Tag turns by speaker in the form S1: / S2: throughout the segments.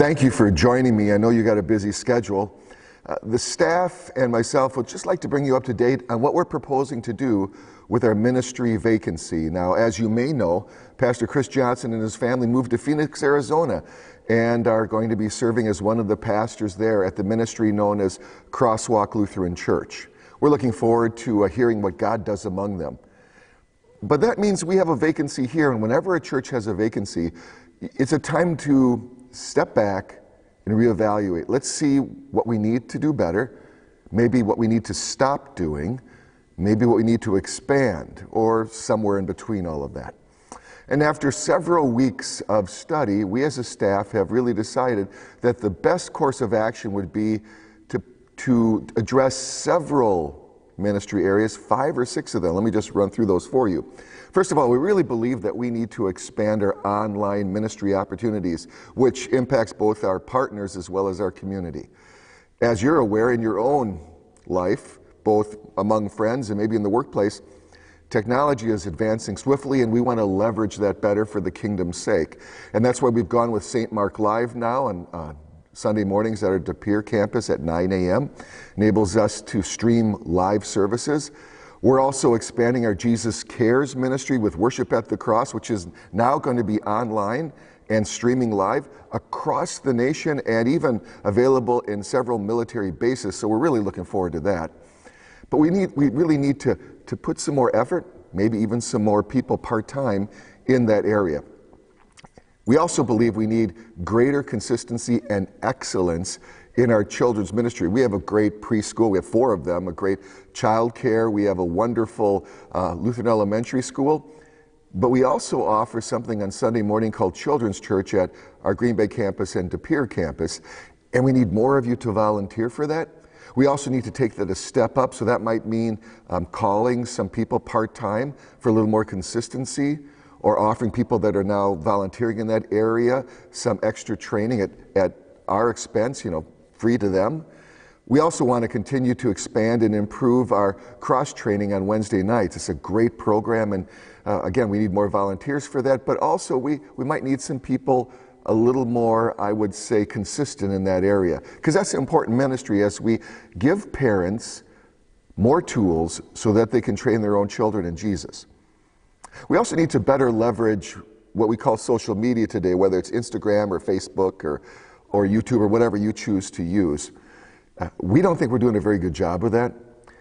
S1: Thank you for joining me. I know you got a busy schedule. Uh, the staff and myself would just like to bring you up to date on what we're proposing to do with our ministry vacancy. Now, as you may know, Pastor Chris Johnson and his family moved to Phoenix, Arizona, and are going to be serving as one of the pastors there at the ministry known as Crosswalk Lutheran Church. We're looking forward to uh, hearing what God does among them. But that means we have a vacancy here, and whenever a church has a vacancy, it's a time to step back and reevaluate. Let's see what we need to do better, maybe what we need to stop doing, maybe what we need to expand, or somewhere in between all of that. And after several weeks of study, we as a staff have really decided that the best course of action would be to, to address several ministry areas, five or six of them. Let me just run through those for you. First of all, we really believe that we need to expand our online ministry opportunities, which impacts both our partners as well as our community. As you're aware in your own life, both among friends and maybe in the workplace, technology is advancing swiftly and we want to leverage that better for the kingdom's sake. And that's why we've gone with St. Mark Live now on uh, Sunday mornings at our De Pere campus at 9 a.m. Enables us to stream live services. We're also expanding our Jesus Cares ministry with Worship at the Cross, which is now going to be online and streaming live across the nation and even available in several military bases. So we're really looking forward to that. But we, need, we really need to, to put some more effort, maybe even some more people part time in that area. We also believe we need greater consistency and excellence in our children's ministry. We have a great preschool, we have four of them, a great child care, we have a wonderful uh, Lutheran elementary school. But we also offer something on Sunday morning called Children's Church at our Green Bay campus and De Pere campus. And we need more of you to volunteer for that. We also need to take that a step up, so that might mean um, calling some people part time for a little more consistency, or offering people that are now volunteering in that area some extra training at, at our expense, you know, free to them. We also want to continue to expand and improve our cross training on Wednesday nights. It's a great program, and uh, again, we need more volunteers for that, but also we, we might need some people a little more, I would say, consistent in that area. Because that's important ministry as we give parents more tools so that they can train their own children in Jesus. We also need to better leverage what we call social media today, whether it's Instagram or Facebook or or YouTube or whatever you choose to use. Uh, we don't think we're doing a very good job with that.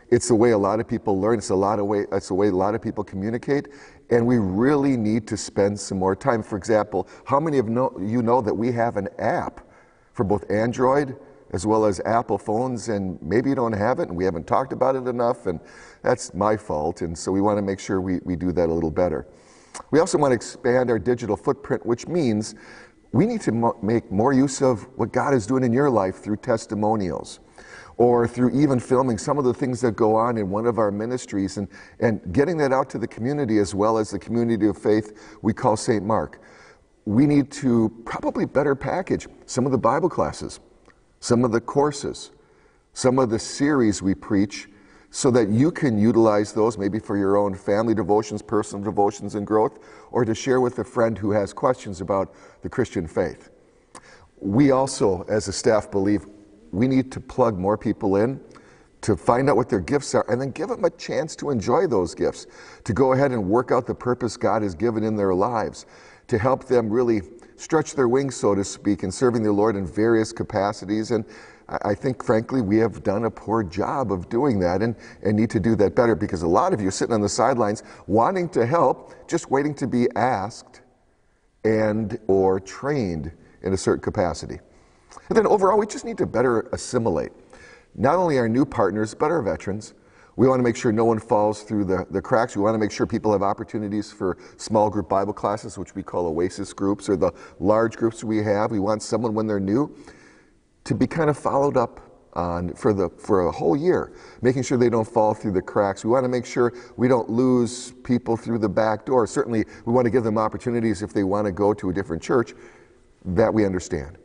S1: It's the way a lot of people learn. It's a lot of way. It's the way a lot of people communicate, and we really need to spend some more time. For example, how many of you know that we have an app for both Android as well as Apple phones, and maybe you don't have it, and we haven't talked about it enough, and that's my fault. And so we want to make sure we, we do that a little better. We also want to expand our digital footprint, which means we need to mo- make more use of what God is doing in your life through testimonials or through even filming some of the things that go on in one of our ministries and, and getting that out to the community as well as the community of faith we call St. Mark. We need to probably better package some of the Bible classes, some of the courses, some of the series we preach so that you can utilize those maybe for your own family devotions, personal devotions, and growth, or to share with a friend who has questions about the Christian faith. We also, as a staff, believe we need to plug more people in to find out what their gifts are and then give them a chance to enjoy those gifts, to go ahead and work out the purpose God has given in their lives, to help them really stretch their wings, so to speak, in serving the Lord in various capacities and I think, frankly, we have done a poor job of doing that and, and need to do that better because a lot of you are sitting on the sidelines wanting to help, just waiting to be asked and or trained in a certain capacity. And then overall, we just need to better assimilate not only our new partners, but our veterans. We want to make sure no one falls through the, the cracks. We want to make sure people have opportunities for small group Bible classes, which we call Oasis groups, or the large groups we have. We want someone when they're new to be kind of followed up on for the for a whole year, making sure they don't fall through the cracks. We want to make sure we don't lose people through the back door. Certainly, we want to give them opportunities if they want to go to a different church. That we understand.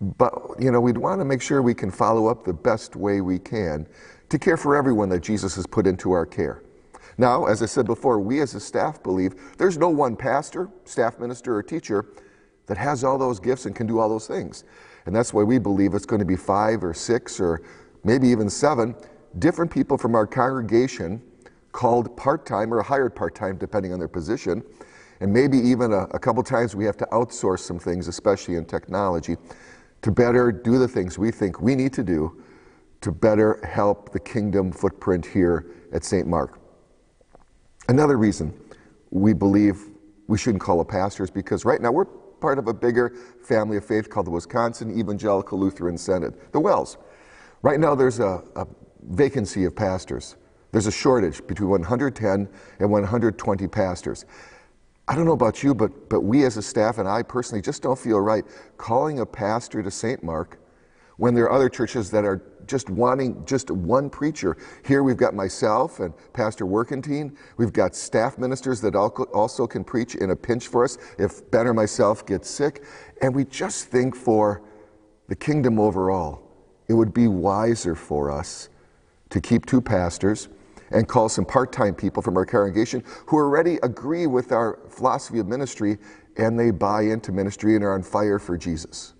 S1: But you know, we'd want to make sure we can follow up the best way we can to care for everyone that Jesus has put into our care. Now, as I said before, we as a staff believe there's no one pastor, staff minister, or teacher that has all those gifts and can do all those things. And that's why we believe it's going to be five or six or maybe even seven different people from our congregation called part time or hired part time, depending on their position. And maybe even a, a couple times we have to outsource some things, especially in technology, to better do the things we think we need to do to better help the kingdom footprint here at St. Mark. Another reason we believe we shouldn't call a pastor is because right now we're part of a bigger family of faith called the Wisconsin Evangelical Lutheran Synod, the WELS. Right now there's a, a vacancy of pastors. There's a shortage between 110 and 120 pastors. I don't know about you, but, but we as a staff and I personally just don't feel right calling a pastor to St. Mark when there are other churches that are just wanting just one preacher. Here we've got myself and Pastor Workentine. We've got staff ministers that also can preach in a pinch for us if Ben or myself get sick. And we just think for the kingdom overall, it would be wiser for us to keep two pastors and call some part time people from our congregation who already agree with our philosophy of ministry and they buy into ministry and are on fire for Jesus.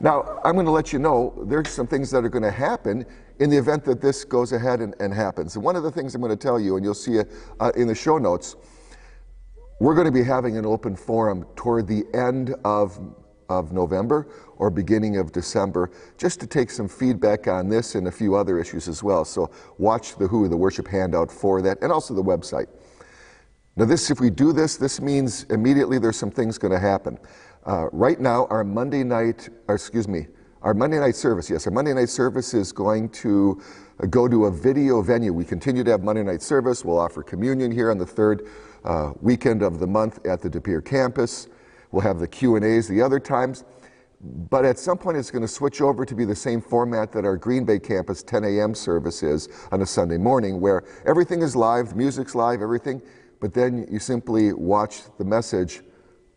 S1: Now, I'm going to let you know there's some things that are going to happen in the event that this goes ahead and, and happens. And one of the things I'm going to tell you, and you'll see it uh, in the show notes, we're going to be having an open forum toward the end of, of November or beginning of December just to take some feedback on this and a few other issues as well. So watch the Who, the worship handout for that, and also the website. Now, this, if we do this, this means immediately there's some things going to happen. Uh, right now, our Monday night, or excuse me, our Monday night service, yes, our Monday night service is going to uh, go to a video venue. We continue to have Monday night service. We'll offer communion here on the third uh, weekend of the month at the De Pere campus. We'll have the Q&As the other times. But at some point, it's going to switch over to be the same format that our Green Bay campus 10 a.m. service is on a Sunday morning, where everything is live, music's live, everything, but then you simply watch the message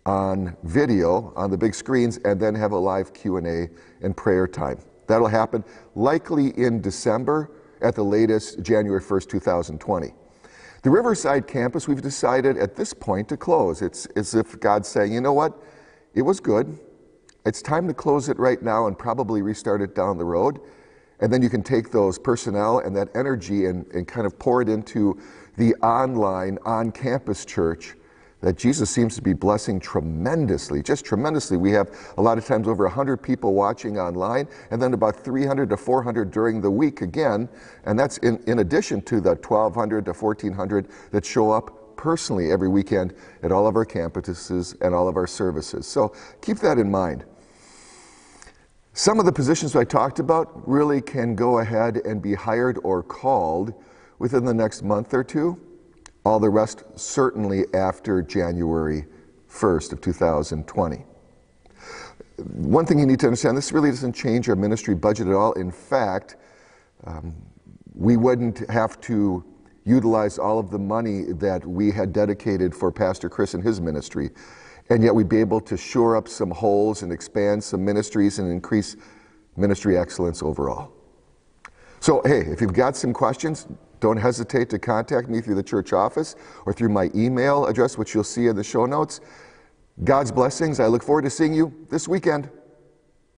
S1: on video on the big screens and then have a live q&a and prayer time. That'll happen likely in december at the latest january 1st 2020 the riverside campus we've decided at this point to close. It's as if god's saying you know what? It was good. It's time to close it right now and probably restart it down the road. And then you can take those personnel and that energy and, and kind of pour it into the online on campus church that Jesus seems to be blessing tremendously, just tremendously. We have a lot of times over 100 people watching online, and then about 300 to 400 during the week again. And that's in, in addition to the 1,200 to 1,400 that show up personally every weekend at all of our campuses and all of our services. So keep that in mind. Some of the positions I talked about really can go ahead and be hired or called within the next month or two. All the rest certainly after January 1st of 2020. One thing you need to understand this really doesn't change our ministry budget at all. In fact, um, we wouldn't have to utilize all of the money that we had dedicated for Pastor Chris and his ministry, and yet we'd be able to shore up some holes and expand some ministries and increase ministry excellence overall. So, hey, if you've got some questions, don't hesitate to contact me through the church office or through my email address, which you'll see in the show notes. God's blessings. I look forward to seeing you this weekend.